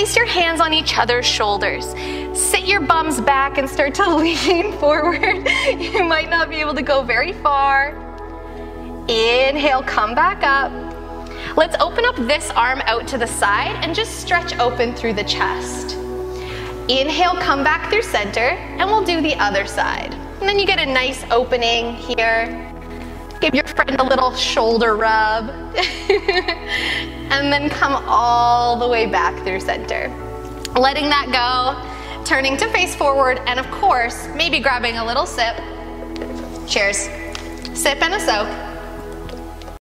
place your hands on each other's shoulders. Sit your bums back and start to lean forward. you might not be able to go very far. Inhale, come back up. Let's open up this arm out to the side and just stretch open through the chest. Inhale, come back through center, and we'll do the other side. And then you get a nice opening here. Give your friend a little shoulder rub. and then come all the way back through center. Letting that go, turning to face forward, and of course, maybe grabbing a little sip. Cheers. Sip and a soak.